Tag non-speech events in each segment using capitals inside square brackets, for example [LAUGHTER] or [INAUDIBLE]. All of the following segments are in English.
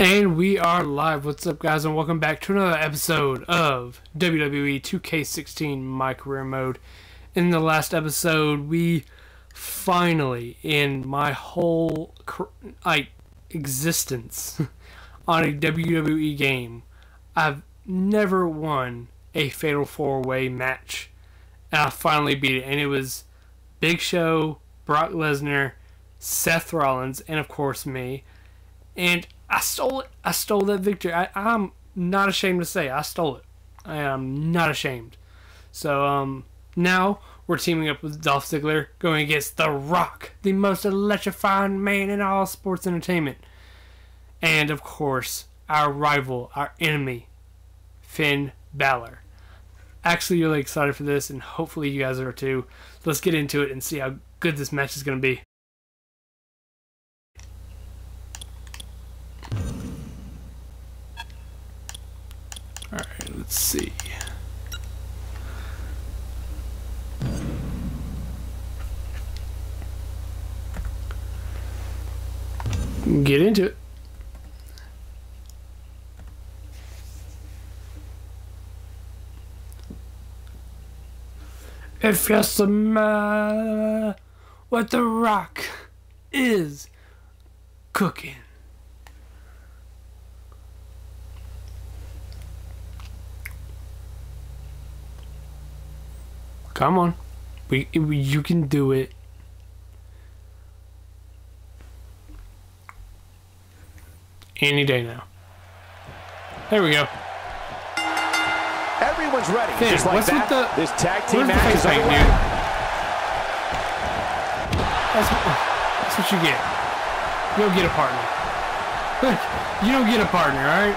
And we are live. What's up, guys, and welcome back to another episode of WWE 2K16 My Career Mode. In the last episode, we finally, in my whole like existence [LAUGHS] on a WWE game, I've never won a Fatal Four Way match, and I finally beat it. And it was Big Show, Brock Lesnar, Seth Rollins, and of course me. And I stole it. I stole that victory. I, I'm not ashamed to say I stole it. I am not ashamed. So um, now we're teaming up with Dolph Ziggler, going against The Rock, the most electrifying man in all sports entertainment, and of course our rival, our enemy, Finn Balor. Actually, really excited for this, and hopefully you guys are too. Let's get into it and see how good this match is going to be. Alright, let's see. Get into it. If you're smell what the rock is cooking. Come on. We, we, you can do it. Any day now. There we go. Everyone's ready. Finn, Just like what's that, with the, this tag team match is paint, dude? That's, what- that's what you get. You don't get a partner. [LAUGHS] you don't get a partner, alright?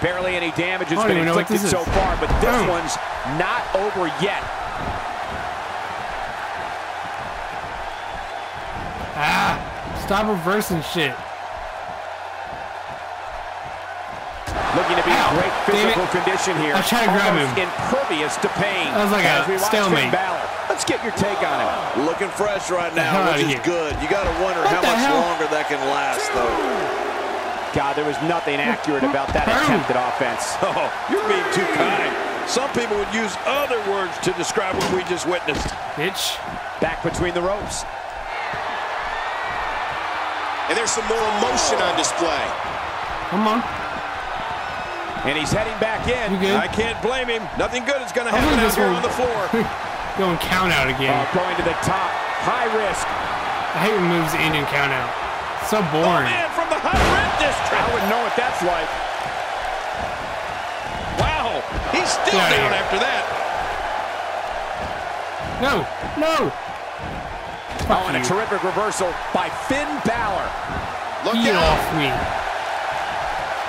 Barely any damage has been even know what inflicted so far, but this Boom. one's not over yet. Ah! Stop reversing shit. Looking to be Ow, in great physical condition here. I tried to grab him. impervious to pain. That was like As a we watch stalemate. Finn Balor. Let's get your take on him. Looking fresh right now, which is here. good. You got to wonder What how much hell? longer that can last, though. God, there was nothing accurate about that Boom. attempted offense. [LAUGHS] Oh, you're being too kind. Some people would use other words to describe what we just witnessed. Bitch. Back between the ropes. And there's some more emotion on display. Come on. And he's heading back in. I can't blame him. Nothing good is going to happen out here one- on the floor. [LAUGHS] Going count out again. Oh, going to the top. High risk. I hate when moves end in count out. So Oh, boring. man, from the high red I wouldn't know what that's like. Wow, he's still Get down here. after that. No! No! Oh, and a terrific reversal by Finn Balor. Look Get out. off me.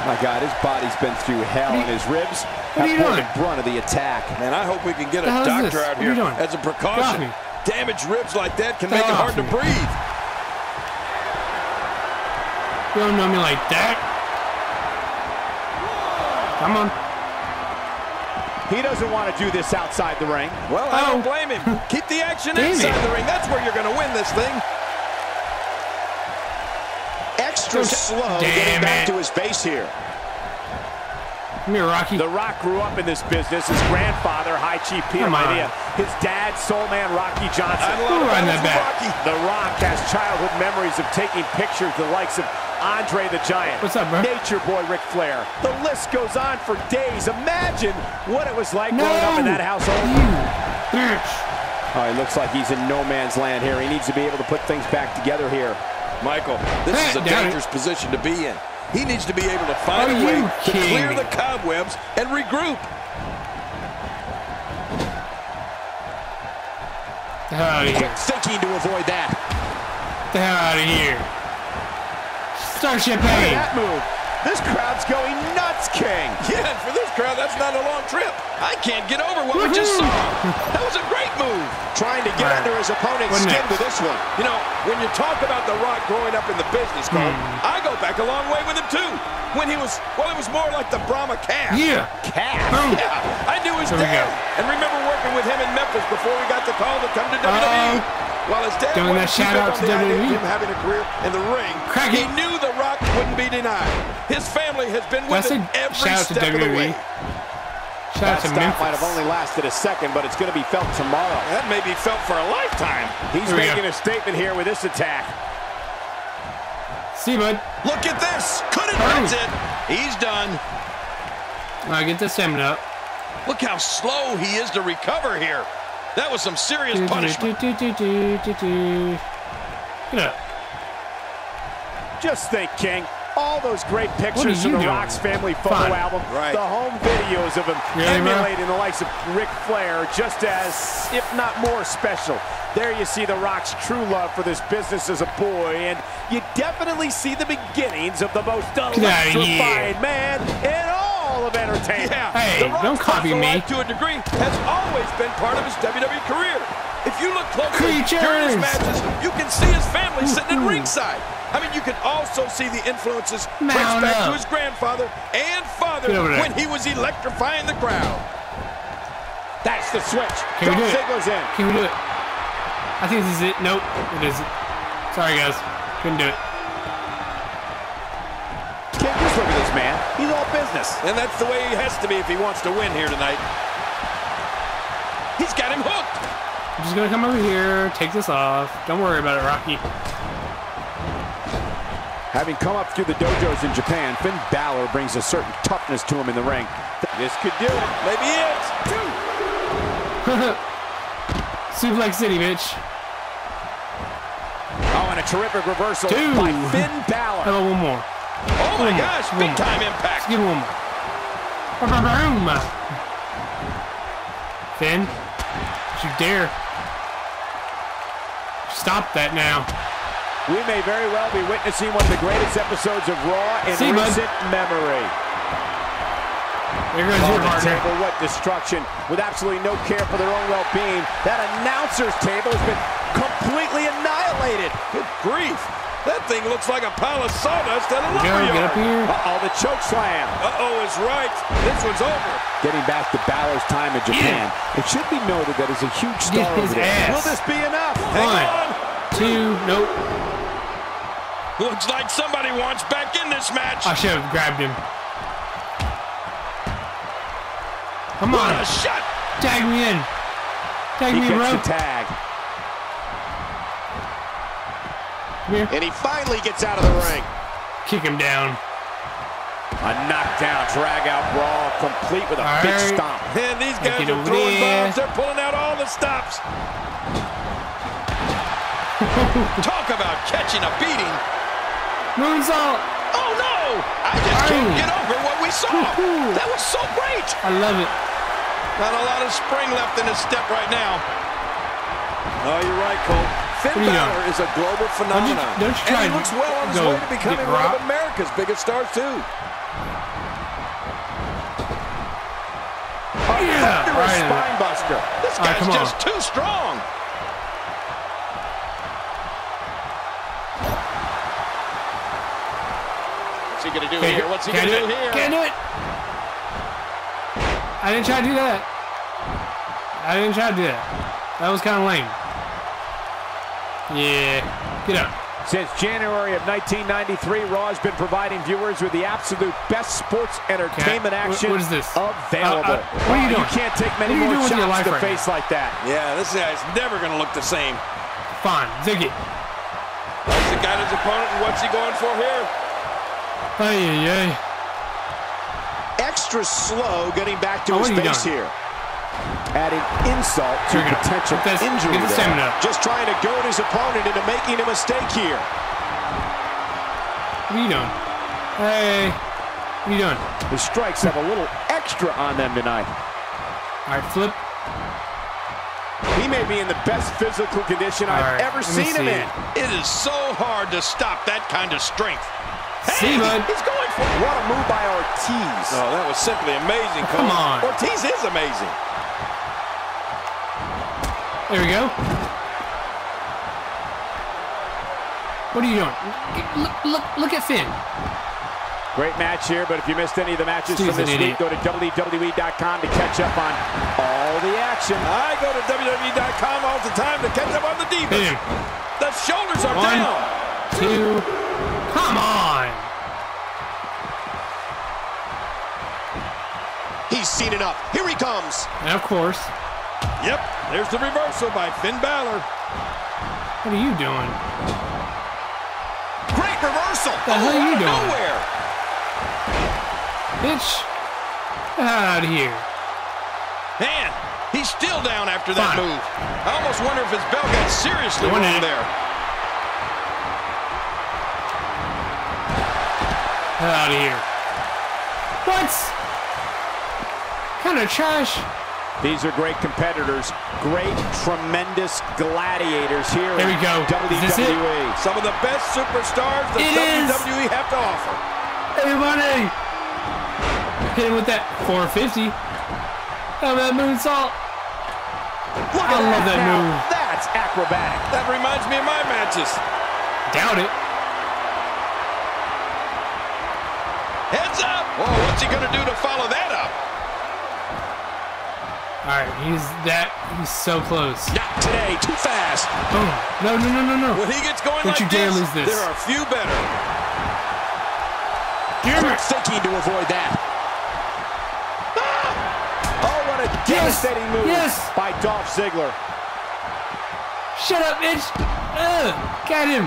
My God, his body's been through hell, What and his ribs what have borne the brunt of the attack. Man, I hope we can get a The hell is doctor this? out What are you here doing? as a precaution. me. Damaged ribs like that can Get make it off hard to breathe. You don't know me like that. Come on. He doesn't want to do this outside the ring. Well, I don't Oh. blame him. [LAUGHS] Keep the action inside the ring. That's where you're going to win this thing. Extra Don't- slow Damn getting back it. to his base here. Come here, Rocky. The Rock grew up in this business. His grandfather, High Chief Peter Come. Maivia. His dad, Soul Man Rocky Johnson. I'd love ran that back? Rocky. The Rock has childhood memories of taking pictures of the likes of Andre the Giant. What's up, bro? Nature Boy Ric Flair. The list goes on for days. Imagine what it was like No! growing up in that household. You bitch. Oh, he looks like he's in no man's land here. He needs to be able to put things back together here. Michael, this Hey, is a down it. dangerous position to be in. He needs to be able to find Are a way you to clear me? the cobwebs and regroup. The out of here. Quick thinking to avoid that. The hell out of here. Starship at that move. This crowd's going nuts, King. Yeah, and for this crowd, that's not a long trip. I can't get over what we just saw. That was a great move. Trying to get Right. under his opponent's What skin next? with this one. You know, when you talk about The Rock growing up in the business, Cole, Hmm. I go back a long way with him too. When he was, well, it was more like the Brahma calf. Yeah. Calf. Boom. Yeah, I knew his There dad. And remember working with him in Memphis before we got the call to come to WWE. Uh-oh. While his dad Doing that shout out to the idea of WWE. him having a career in the ring, Crack he it. knew The Rock wouldn't be denied. His family has been with him say every shout out to step of the WWE? way. Shout That out to stop Memphis. might have only lasted a second, but it's going to be felt tomorrow. That may be felt for a lifetime. He's Here making a statement here with this attack. See, bud. Look at this. Couldn't. Boom. That's it. He's done. All right, get the stamina up. Look how slow he is to recover here. That was some serious Do, do, punishment. do, do, do, do, do. Get up. Just think, King. All those great pictures from the doing? Rock's family photo Fine. album, Right. the home videos of him Really, bro? emulating the likes of Ric Flair, just as, if not more special. There you see the Rock's true love for this business as a boy, and you definitely see the beginnings of the most outta here. electrifying man in all of entertainment. Yeah. Hey, The Rock's don't copy me. To a degree, has always been part of his WWE career. If you look closely Creatures. during his matches, you can see his family sitting at ringside. I mean, you can also see the influences traced back up. to his grandfather and father Get over there. when he was electrifying the crowd. That's the switch. Can we Dolph do it? In. Can we do it? I think this is it. Nope, it isn't. Sorry, guys. Couldn't do it. King, just look at this man. He's all business. And that's the way he has to be if he wants to win here tonight. He's got him hooked. I'm just gonna come over here, take this off. Don't worry about it, Rocky. Having come up through the dojos in Japan, Finn Balor brings a certain toughness to him in the ring. This could do it. Maybe it's it. [LAUGHS] Suplex City, bitch. Oh, and a terrific reversal Two. by Finn How Balor. about one more? Oh my gosh, big time impact. Give me one more. Finn, don't you dare. Stop that now. We may very well be witnessing one of the greatest episodes of Raw in See, bud. recent memory. There goes On your the partner. table, what destruction. With absolutely no care for their own well-being, that announcer's table has been completely annihilated. Good grief. That thing looks like a pile of sawdust at a Go, get lumberyard. up here. Uh-oh, the choke slam. Uh-oh is right. This one's over. Getting back to Balor's time in Japan, it should be noted that he's a huge Get star his over there. ass. Will this be enough? Hang on. Two, nope. Looks like somebody wants back in this match. I should have grabbed him. Come What on, a shot. tag me in. Tag He me in, gets bro. tag. Here. And he finally gets out of the ring. Kick him down. A knockdown, drag-out brawl, complete with a All big right. stomp. Man, these guys it are throwing there. bombs. They're pulling out all the stops. Talk about catching a beating. Moonsault. Oh, no. I just can't get over what we saw. That was so great. I love it. Not a lot of spring left in his step right now. Oh, you're right, Cole. Finn What Balor doing? is a global phenomenon. don't you and try he and looks well on his way to becoming one of America's biggest stars, too. Yeah, Thunderous right in it. spine buster. This guy's come on. just too strong. Going to do Can't here? What's he going to do do it. here? Can't do it. I didn't try to do that. I didn't try to do that. That was kind of lame. Yeah. Get up. Since January of 1993, Raw has been providing viewers with the absolute best sports entertainment Okay, what- action what is this? available. Uh, uh, what are you doing? You can't take many What are you more doing with your shots life to right face like that. Yeah, this guy's never going to look the same. Fine. Zig it. He's the got his opponent, and what's he going for here? Ay, ay, ay. Extra slow getting back to Oh, his what are you base doing? here. Adding insult to Here we potential Get this- injury get the stamina up. Just trying to goad his opponent into making a mistake here. What are you doing? Hey. What are you doing? The strikes have a little extra on them tonight. All right, flip. He may be in the best physical condition All I've right, ever let me seen him see in. it. It is so hard to stop that kind of strength. See, bud. He's going for it. What a move by Ortiz. Oh, that was simply amazing, Cole. Come on. Ortiz is amazing. There we go. What are you doing? Look, look, look at Finn. Great match here, but if you missed any of the matches Steve's from this week, go to WWE.com to catch up on all the action. I go to WWE.com all the time to catch up on the Hit defense. The shoulders are One. down. Two. Come on. Seen enough. Here he comes. And of course, Yep, there's the reversal by Finn Balor. what are you doing? Great reversal. The hell are you doing? Nowhere. Bitch. Out of here. Man, he's still down after that Fine. move. I almost wonder if his bell got seriously One wrong there. Out of here. What? Kind of trash. These are great competitors, great, tremendous gladiators here There in we go. WWE. Is? Some of the best superstars that It is. WWE have to offer. Everybody. Hit him with that 450. Oh, that moonsault. Look I love that now. move. That's acrobatic. That reminds me of my matches. Doubt it. Heads up. Whoa, what's he going to do to follow that up? All right, he's that. He's so close. Not today. Too fast. Boom. No, no, no, no, no. When he gets going Don't like you dare this, lose this. there are a few better. Damn it. Thinking to avoid that. Ah! Oh, what a devastating move Yes. by Dolph Ziggler. Shut up, bitch. Ugh. Got him.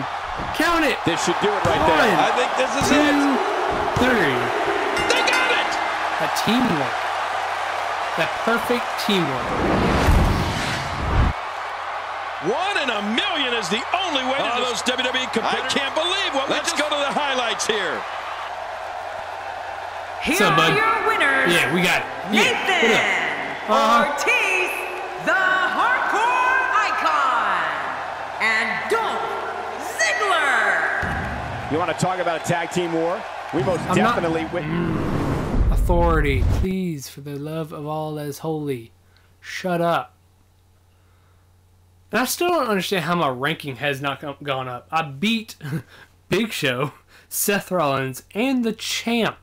Count it. This should do it right One. there. I think this is Two, it. three. They got it. That teamwork. That perfect teamwork. One in a million is the only way to Oh, those WWE competitors. I can't believe what Let's go to the highlights here. Here up, bud? are your winners. Yeah, we got it. Yeah. Nathan What? Uh-huh. Ortiz, the hardcore icon, and Dolph Ziggler. You want to talk about a tag team war? We most I'm not- definitely wit- Authority, please, for the love of all that is holy, shut up. And I still don't understand how my ranking has not gone up. I beat [LAUGHS] Big Show, Seth Rollins, and the champ.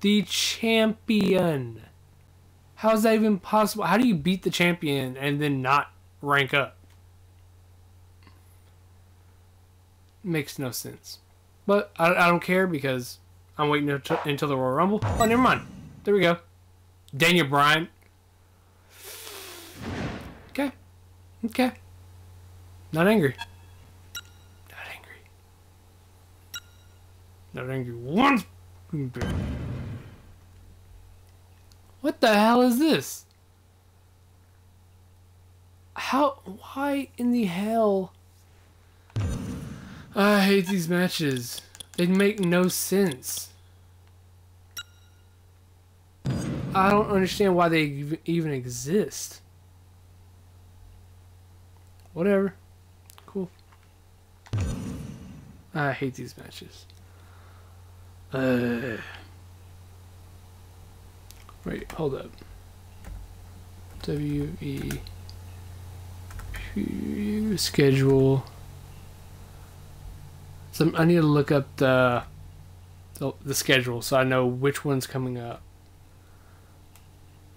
The champion. How is that even possible? How do you beat the champion and then not rank up? Makes no sense. But I, I don't care because I'm waiting until, the Royal Rumble. Oh, never mind. There we go. Daniel Bryan. Okay. Okay. Not angry. Not angry. Not angry once. What the hell is this? How? Why in the hell? I hate these matches. They make no sense. I don't understand why they even exist. Whatever. Cool. I hate these matches. Uh. Wait, hold up. W E schedule. So I need to look up the, the the schedule so I know which one's coming up.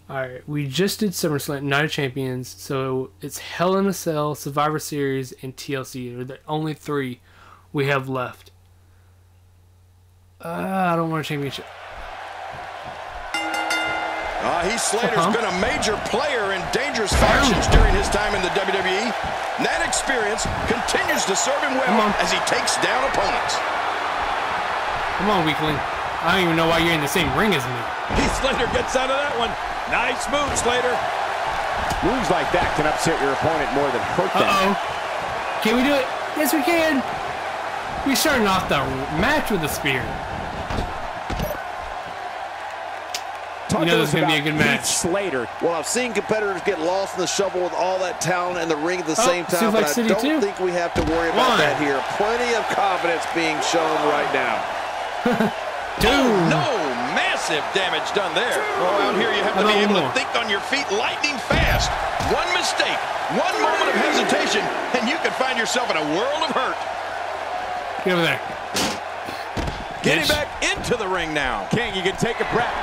Alright, we just did SummerSlam Night of Champions, so it's Hell in a Cell, Survivor Series, and TLC. They're the only three we have left. Uh, I don't want a championship. Uh, Heath Slater's Uh-huh. been a major player in dangerous factions during his time in the WWE. And that experience continues to serve him well on. as he takes down opponents. Come on, weakling. I don't even know why you're in the same ring as me. Heath Slater gets out of that one. Nice move, Slater. moves like that can upset your opponent more than hurt them. Uh oh. Can we do it? Yes, we can. We starting off the match with a spear. Talk You know to this us is gonna be a about good Heath match. Slater. Well, I've seen competitors get lost in the shovel with all that talent in the ring at the Oh, same time, but Suplex I don't too? think we have to worry about One. that here. Plenty of confidence being shown right now. [LAUGHS] Dude. Oh, no massive damage done there. Well, out here you have to be able more? to think on your feet lightning fast. One mistake, one moment of hesitation, and you can find yourself in a world of hurt. Get over there. Getting Bitch. back into the ring now. King, you can take a breath.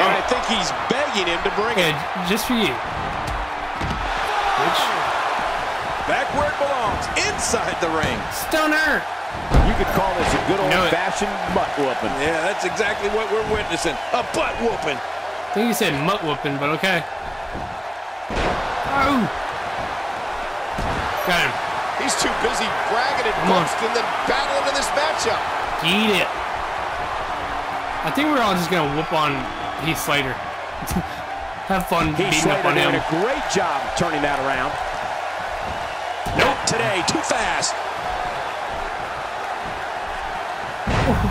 And I think he's begging him to bring it. Yeah, just for you. Bitch. Back where it belongs, inside the ring. Stunner! You could call this a good old-fashioned butt whooping. Yeah, that's exactly what we're witnessing. A butt whooping. I think you said mutt whooping, but okay. Oh! Got him. He's too busy bragging and Come on. boasting than battling in this matchup. Eat it. I think we're all just gonna whoop on Heath Slater. [LAUGHS] Have fun Heath beating up Slater on doing him. a great job turning that around. Nope, today, too fast.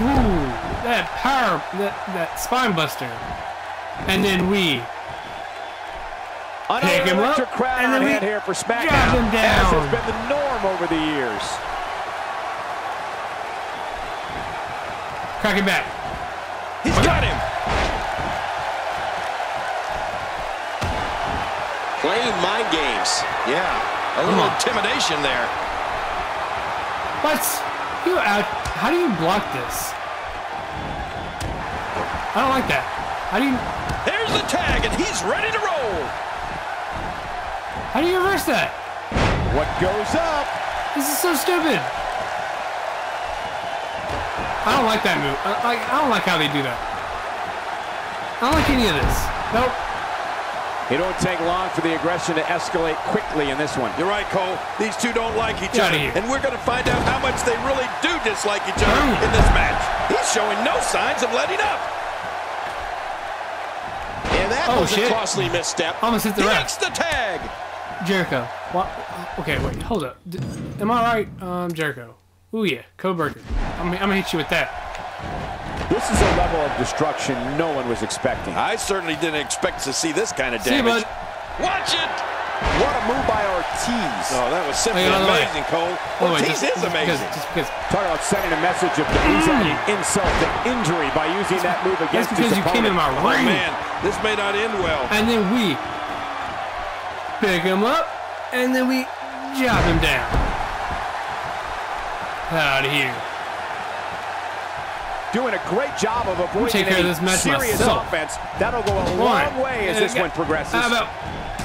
Ooh, that power, that, that spine buster. And then we Another Pick him up, crowd and then we here for SmackDown. drop him As down. has been the norm over the years. crack it back. Playing mind games. Yeah, a little on. intimidation there. What? You out? How do you block this? I don't like that. How do you? There's the tag, and he's ready to roll. How do you reverse that? What goes up? This is so stupid. I don't like that move. I, like, I don't like how they do that. I don't like any of this. Nope. It don't take long for the aggression to escalate quickly in this one. You're right, Cole. These two don't like each Get other, and we're going to find out how much they really do dislike each other Boom. in this match. He's showing no signs of letting up. And that Oh, was shit. a costly misstep. Almost hit the He ref. makes the tag. Jericho. What? Okay, wait. Hold up. D- am I right? Um, Jericho. Ooh yeah, Codebreaker. I'm, I'm gonna hit you with that. This is a level of destruction no one was expecting. I certainly didn't expect to see this kind of See you, damage. bud. Watch it. What a move by Ortiz. Oh, that was simply Wait, by the way. amazing, Cole. Oh, wait, Ortiz just, is just amazing. Because, just because. Talk about sending a message of he's adding insult mm. to injury by using that move against That's against because his you came in opponent. my oh, ring. man, this may not end well. And then we pick him up, and then we drop him down. Out of here. Doing a great job of avoiding take of any this match serious myself. offense. That'll go a Come long on. way as this one progresses. How about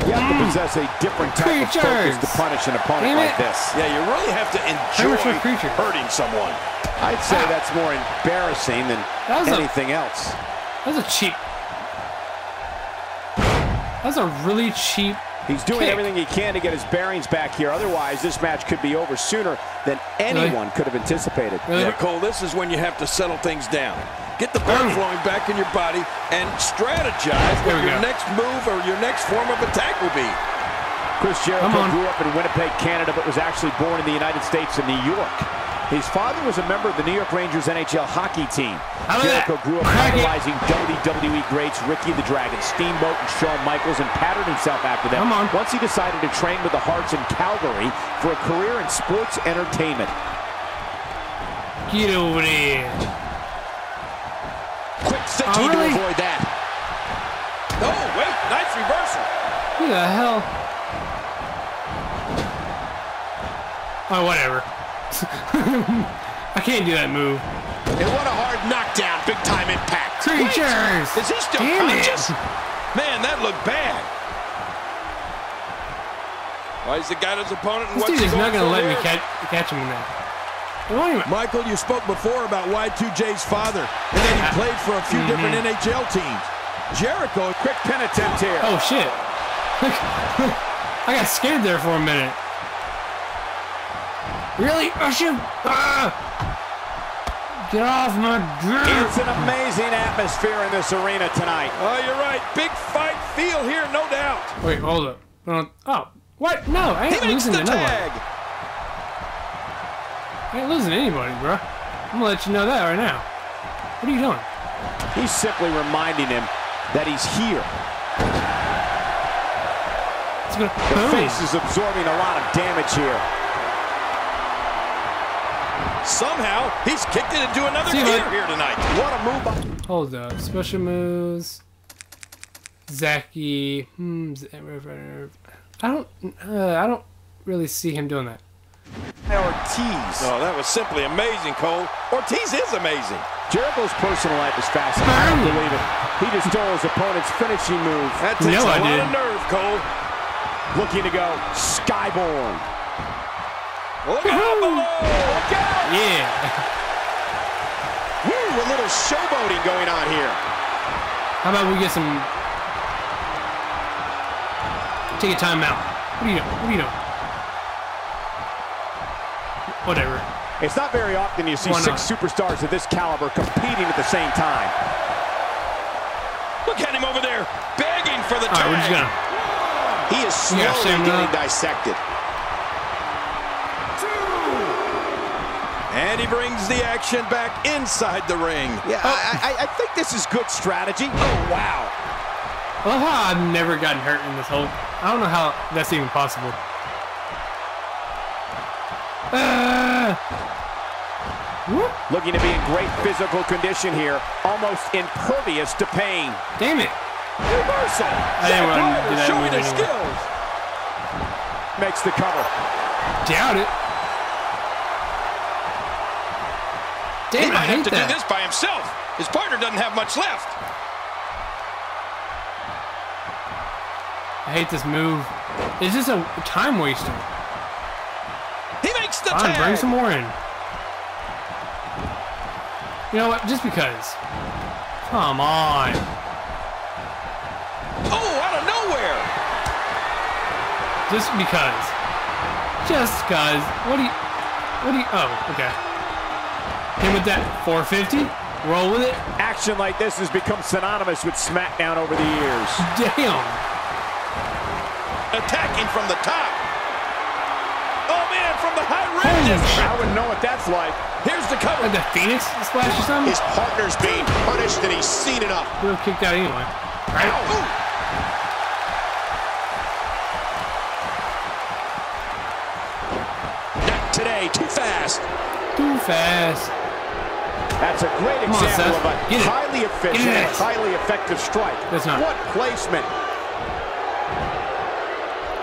you have to possess a different type of focus to punish an opponent Damn like it. this. Yeah, you really have to Premature enjoy hurting someone. I'd say Ah. that's more embarrassing than That was a- anything else. that's a cheap? That's a really cheap. He's doing kick. everything he can to get his bearings back here. Otherwise, this match could be over sooner than anyone could have anticipated. Really? Yeah, Cole, this is when you have to settle things down. Get the blood flowing back in your body and strategize what your go. next move or your next form of attack will be. Chris Jericho grew up in Winnipeg, Canada, but was actually born in the United States in New York. His father was a member of the New York Rangers NHL hockey team. Jericho that? grew up idolizing WWE greats Ricky the Dragon, Steamboat, and Shawn Michaels, and patterned himself after them. Come on. Once he decided to train with the Harts in Calgary for a career in sports entertainment. Get over there. Quick thinking to avoid that. Oh, wait, nice reversal. Who the hell? Oh, whatever. [LAUGHS] I can't do that move. And what a hard knockdown. Big time impact. Creatures! Is he still Damn conscious? it! Man, that looked bad. Why he's the guy his opponent and This dude is not going gonna for let me catch, catch him in that. It won't even- Michael, you spoke before about Y2J's father, and then he ah. played for a few mm-hmm. different NHL teams. Jericho, Quick pin attempt here. Oh shit! [LAUGHS] I got scared there for a minute. Really? Rush him! Ah! Get off my dick! It's an amazing atmosphere in this arena tonight. oh, you're right. Big fight feel here, no doubt. Wait, hold up. Hold. Oh, what? No, I He ain't makes losing the to nobody. tag. I ain't losing to anybody, bro. I'm gonna let you know that right now. What are you doing? He's simply reminding him that he's here. It's gonna The boom. face is absorbing a lot of damage here. Somehow, he's kicked it into another See gear here tonight. What a move by Hold up. Special moves. Zaki. Hmm. Z- I don't. Uh, I don't really see him doing that. Ortiz. Oh, that was simply amazing, Cole. Ortiz is amazing. Jericho's personal life is fascinating. I don't believe it. He just stole his opponent's finishing move. That takes No, a I lot did. of nerve, Cole. Looking to go skyborn. Look out below. Look out! Yeah. [LAUGHS] Woo, a little showboating going on here. How about we get some... Take a timeout. What are you doing? What are you doing? Whatever. It's not very often you see Why six superstars of this caliber competing at the same time. Look at him over there, begging for the All right, we're just tag. gonna... He is Yeah, slowly Sam, getting uh, dissected. And he brings the action back inside the ring. Yeah, I, I, I think this is good strategy. Oh, wow. I love how I've never gotten hurt in this whole... I don't know how that's even possible. Uh, whoop. Looking to be in great physical condition here. Almost impervious to pain. damn it. Reversal. I didn't want to do that Show me the skills. Makes the cover. Doubt it. He Damn, I might have to that. do this by himself. His partner doesn't have much left. I hate this move. It's just a time waster. He makes the Fine, tag. bring some more in. You know what? Just because. Come on. Oh, out of nowhere. Just because. Just cause. What do you... What do you... Oh, okay. Him with that 450? Roll with it? Action like this has become synonymous with SmackDown over the years. Damn. Attacking from the top. Oh, man, from the high Holy range. I wouldn't know what that's like. Here's the cover. Like the Phoenix splash or something? His partner's being punished and he's seen it enough. Would have kicked out anyway. Right? Ooh. Not today, too fast. Too fast. That's a great Come example Seth. of a Get it. highly efficient and highly effective strike. That's not- What placement.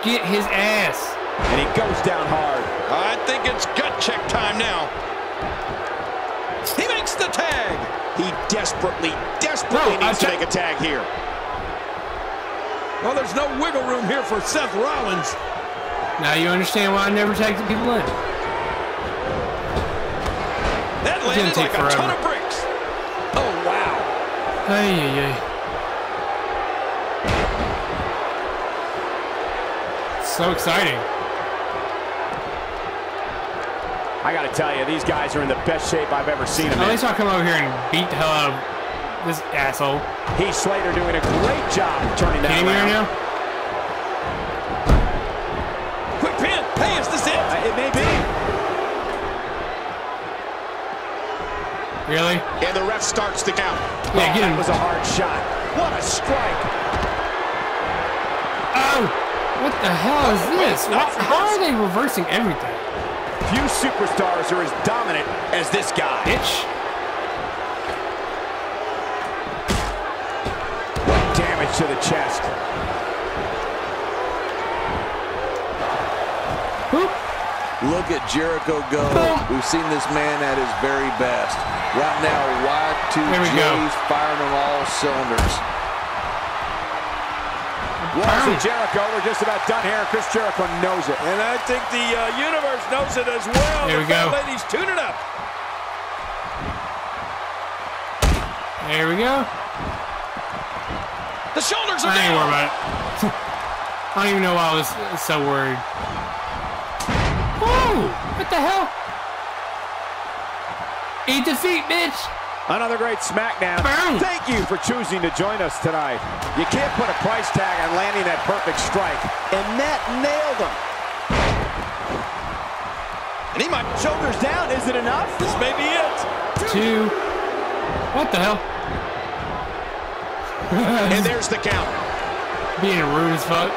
Get his ass. And he goes down hard. I think it's gut check time now. He makes the tag. He desperately, desperately No, needs to make a tag here. Well, there's no wiggle room here for Seth Rollins. Now you understand why I never tagged the people in. That landed like a ton of bricks. Oh, wow. Ay, ay, ay. So exciting. I got to tell you, these guys are in the best shape I've ever seen them At least I'll come over here and beat the hell out of this asshole. Heath Slater doing a great job turning that Kidding me right around. now? Really? And the ref starts to count. Yeah, Oh, get that was a hard shot. What a strike. Oh! What the hell is this? not Why- how are they reversing everything? Few superstars are as dominant as this guy. Bitch. Damage to the chest. Boop. Look at Jericho go. We've seen this man at his very best. Right now, There we go. Y2J's firing on all cylinders. Walls Boom. Jericho. We're just about done here. Chris Jericho knows it. And I think the uh, universe knows it as well. There we go. fat Ladies, tune it up. There we go. The shoulders are I down. about it. [LAUGHS] I don't even know why I was so worried. Whoa! What the hell? Eat defeat, bitch! Another great SmackDown. Boom. Thank you for choosing to join us tonight. You can't put a price tag on landing that perfect strike. And that nailed him. And he might. Shoulders down. Is it enough? This may be it. Two. What the hell? And there's the count. [LAUGHS] Being rude as fuck.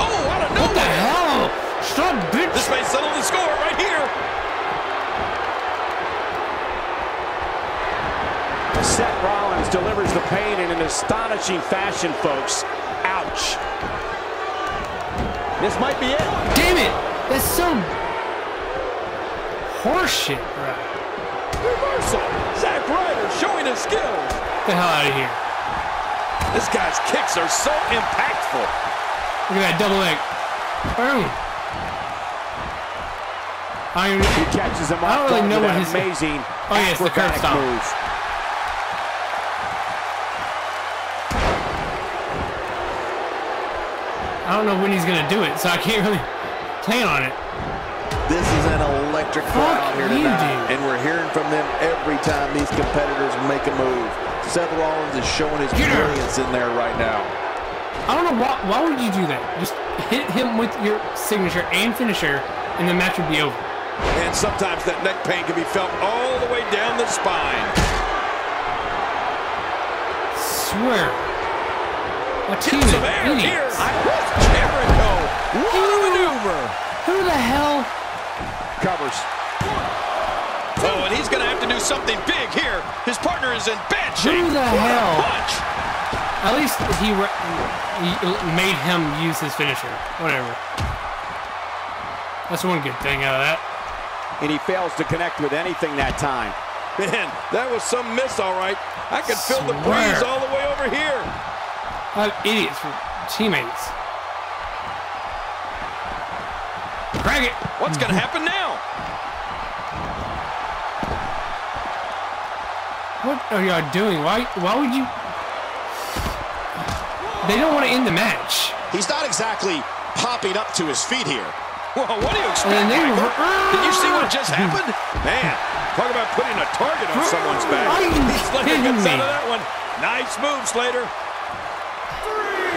Oh, out of What the hell? Stop, bitch! This may settle the score right here. Delivers the pain in an astonishing fashion, folks. Ouch. This might be it. Damn it! That's some horseshit, bro. Reversal. Zack Ryder showing his skills. Get the hell out of here. This guy's kicks are so impactful. Look at that double leg. Boom. I don't He catches him I don't off really guard know with what his- amazing Oh, yeah, it's the curb acrobatic stomp. move. I don't know when he's gonna do it, so I can't really plan on it. This is an electric Fuck crowd here tonight, and we're hearing from them every time these competitors make a move. Seth Rollins is showing his Get brilliance in there right now. I don't know why. Why would you do that? Just hit him with your signature and finisher, and the match would be over. And sometimes that neck pain can be felt all the way down the spine. Swear. Get is some air here. Idiots. Jericho. What a maneuver. Who the hell? Covers. Oh, and he's going to have to do something big here. His partner is in bad shape. Who the What hell? punch. At least he, re- he made him use his finisher. Whatever. That's one good thing out of that. And he fails to connect with anything that time. Man, that was some miss, all right. I could feel the breeze all the way over here. I have idiots for teammates. It. What's going to mm-hmm. happen now? What are y'all doing? Why? Why would you? They don't want to end the match. He's not exactly popping up to his feet here. Well, what do you expect, And then they Michael? were- Did you see what just mm-hmm. happened? Man, talk about putting a target on someone's back. You Slater kidding out of that one. Nice move, Slater.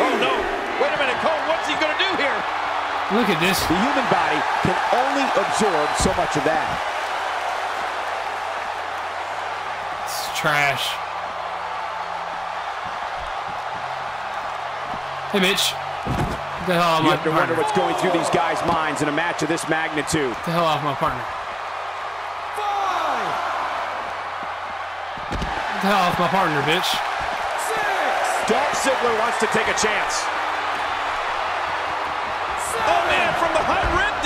Oh, no. Wait a minute, he going to do here? Look at this. The human body can only absorb so much of that. It's trash. Hey, bitch. Get the hell off You my have to wonder what's going through these guys' minds in a match of this magnitude. Get the hell off my partner. Get the hell off my partner, bitch. Dolph Ziggler wants to take a chance.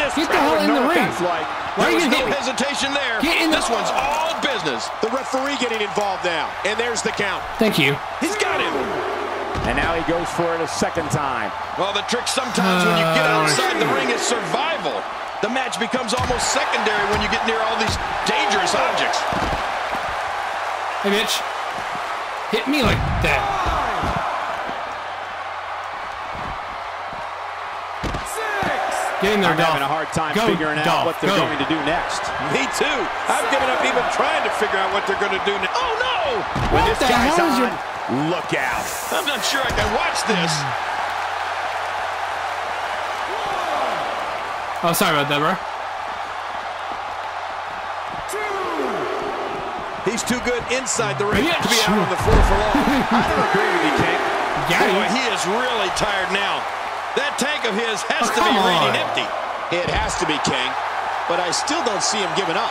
High red district. Get the hell in the know ring. that's like. Why are There was no hesitation there. Get in the- this one's all business. The referee getting involved now. And there's the count. Thank you. He's got him. And now he goes for it a second time. Well, the trick sometimes when you get Uh, outside the ring is survival. The match becomes almost secondary when you get near all these dangerous objects. Hey, bitch. Hit me like that. Get in there, I'm Dolph. having a hard time Go, figuring out Dolph, what they're go. going to do next. Me too. I've given up even trying to figure out what they're going to do now. Oh, no! When What this the guy's hell is on, your- look out. I'm not sure I can watch this. Oh, sorry about that, bro. He's too good inside the ring Yeah, to be out on the floor for long. [LAUGHS] I don't agree with you, King. Got Boy, he is really tired now. That tank of his has Oh, to be come reading empty. It has to be King. But I still don't see him giving up.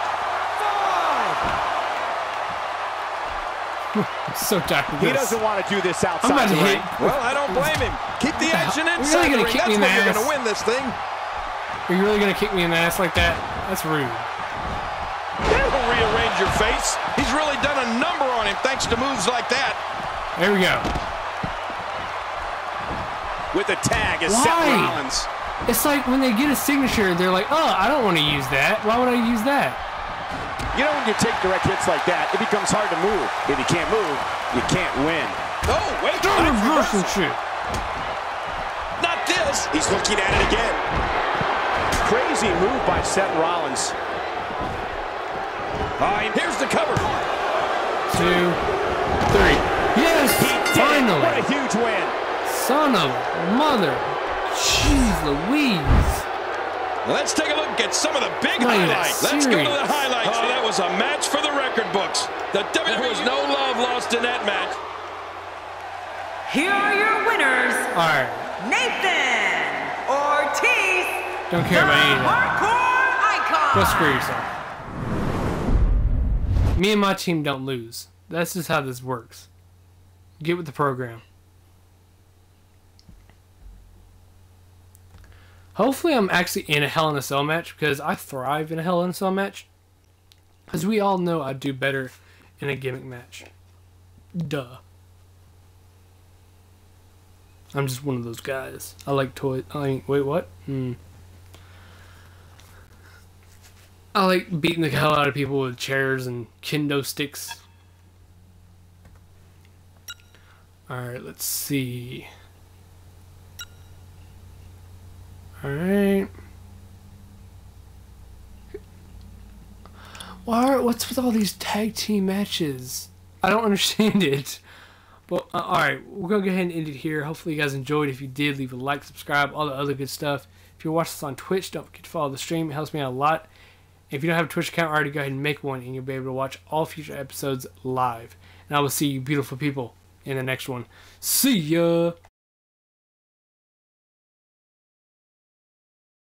[LAUGHS] So tired of He doesn't want to do this I'm outside about to the hit. ring. Well, I don't blame him. Keep the action You're inside really the gonna ring. kick That's me in when the you're ass? going to win this thing. Are you really gonna kick me in the ass like that? That's rude. That'll rearrange your face. He's really done a number on him thanks to moves like that. There we go. With the tag is Why? Seth Rollins. It's like when they get a signature, they're like, "Oh, I don't want to use that. Why would I use that?" You know when you take direct hits like that, it becomes hard to move. If you can't move, you can't win. Oh, wait. Don't nice reverse reversal. shit. Not this. He's looking at it again. Crazy move by Seth Rollins. All right, here's the cover. Two, three. Yes, He did it. finally. What a huge win. Son of a mother. Jeez Louise. Let's take a look at some of the big Not highlights. Let's go to the highlights. Oh, that was a match for the record books. The WWE there was no love lost in that match. Here are your winners, All right. Nathan Ortiz, Don't care about any of the that. Hardcore Icon. Go screw yourself. Me and my team don't lose. That's just how this works. Get with the program. Hopefully, I'm actually in a Hell in a Cell match because I thrive in a Hell in a Cell match. As we all know, I do better in a gimmick match. Duh. I'm just one of those guys. I like toys. I wait, what? Hmm. I like beating the hell out of people with chairs and kendo sticks. Alright, let's see. Alright. Why? What's with all these tag team matches? I don't [LAUGHS] understand it. But uh, all right, we're gonna go ahead and end it here. Hopefully, you guys enjoyed. If you did, leave a like, subscribe, all the other good stuff. If you're watching this on Twitch, don't forget to follow the stream. It helps me out a lot. If you don't have a Twitch account already, go ahead and make one, and you'll be able to watch all future episodes live. And I will see you, beautiful people, in the next one. See ya.